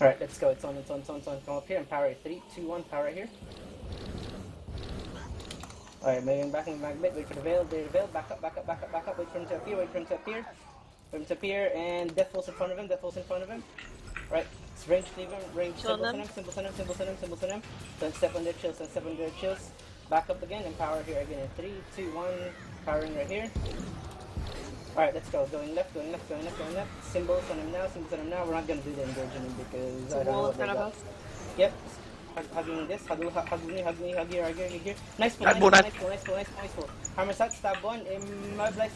Alright, let's go. It's on, it's on, it's on, it's on. Come up here and power it. 3, 2, 1, power right here. Alright, moving back, moving back a bit. Wait for the veil, the veil. Back up, back up, back up, back up. Wait for him to appear, wait for him to appear. Wait for him to appear, and Death Falls in front of him, Death Falls in front of him. Right, it's range leave him, range Chill symbols on him, symbols on him, symbols on him, symbols on him. Then step on their chills, then step on their chills. Back up again and power here again in 3, 2, 1. Powering right here. Alright, let's go. Going left, going left, going left, going left. Symbols on him now, symbols on him now. We're not gonna do the engagement because It's I a don't know wall in what they front of got. us. Yep. Hug, hugging this, hug, hug, hug me, hug me, hug here, hug here, hug here. Nice pull, Nice nice pull, pull, nice- nice pull, nice pull, nice pull, nice pull. Hammer shot, stab one, immobilize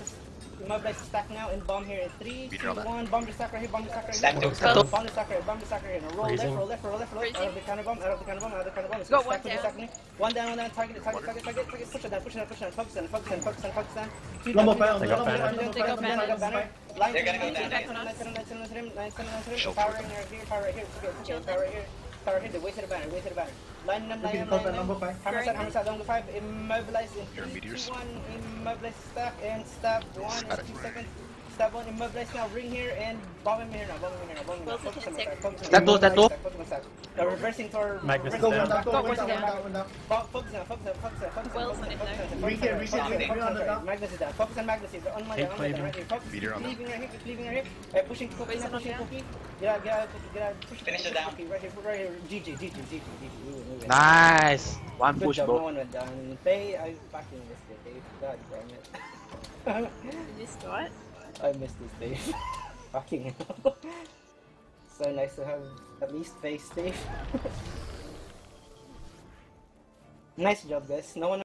the, immobilize the stack now, and bomb here in three, Beat two, on one. bomb the stack right here, bomb the stack right here. stack Bomb. Bomb the stack right here, bomb the stack right here. Now roll left, roll left, roll left, roll left, out of the counter bomb, out of the counter bomb, out of the counter bomb. Let's Go, stack one down. stack me. One down, one down, target it, target, target, target, target, push it down, push it down, push it down, focus on, focus on, focus on, focus on. Two Lumbo down, panel, two down, Take two out down, banner. two down, Take out two down, banner. two down, banner. Line They're gonna to go him, down. line to him, line to him, line to him, line to him, line to him, line to him. Shield Power for right here, here, power right here, okay, okay, power right here. Power right here, wait to the banner, wait to the banner. Line them, line Looking them, top line and them. number five. Hammer side, hammer side, number five, immobilize in Your meteors. one, immobilize stack and stab one two seconds. Stab one, immobilize now, ring here and bomb him here now, bomb him here now, bomb him now. Wilson Focus can on take- attack, focus on two, step two. focus. Now reversing toward, Magnus reversing Go, one down. down, go, Go, one one down, one down. down, down. Focus on, focus on, focus on, focus on, Wilson focus on, in focus there. on, Reset, on, on, on, on. Magnus is down. Focus on Magnus. He's on my Keep down, on my down, right here. Focus. Meteor Keep on them. cleaving right here, keep cleaving right here. Uh, pushing cookie, Wilson now, pushing on down. cookie. Get out, get out, get out, Finish push it down. cookie, Right here, right here. GG, GG, GG, GG. We win, we win. Nice. One push, job, no one went down. Faye, I fucking missed it, Dave. God damn it. You missed what? I missed this, Dave. fucking hell. So nice to have at least face Dave. nice job, guys. No one